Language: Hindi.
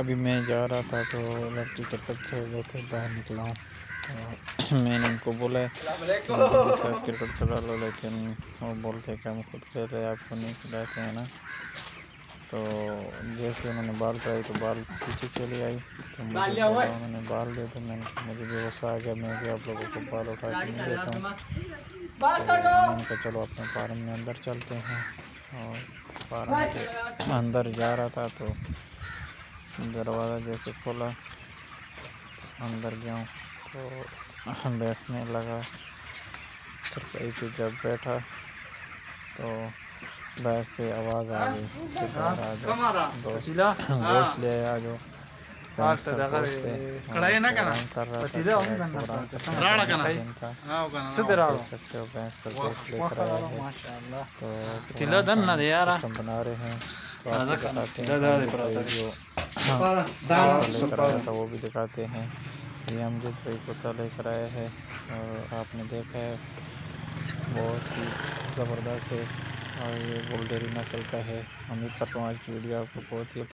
अभी मैं जा रहा था तो लड़की के तक खेल रहे थे बाहर निकला हूँ। तो मैंने उनको बोला सर क्रिकेट खिला लो लेकिन वो बोलते कि हम खुद खेल रहे आपको नहीं खिलाते हैं ना। तो जैसे उन्होंने बाल कराई तो बाल पीछे चली आई। तो मुझे उन्होंने बाल दे तो मैंने मुझे भी गुस्सा आ गया मैं भी आप लोगों को बाल उठा के नहीं देता हूँ। तो मैंने कहा चलो अपने फार्म में अंदर चलते हैं। और फार्म के अंदर जा रहा था तो दरवाज़ा जैसे खोला अंदर गया हूँ तो बैठने लगा। तरपाई पे जब बैठा तो बस से आवाज़ आ गई। कि बाहर आ जाओ दोस्त गोश्त ले आ जाओ है, कढ़ाई ना कुरान। पतीला तो हम करना। राड़ा दिन करना। हाँ ना सिद्धरा देख सकते हो भैंस का गोश्त लेकर आया है। माशाल्लाह। तो पतीला दन ना दे यार। बना रहे हैं। तो हैं लेकर आया था वो भी दिखाते हैं। ये अमजद भाई कुत्ता लेकर आया है और आपने देखा है बहुत ही ज़बरदस्त है। और ये गोल्डेरी नस्ल का है। उम्मीद करता हूँ आज की वीडियो आपको बहुत ही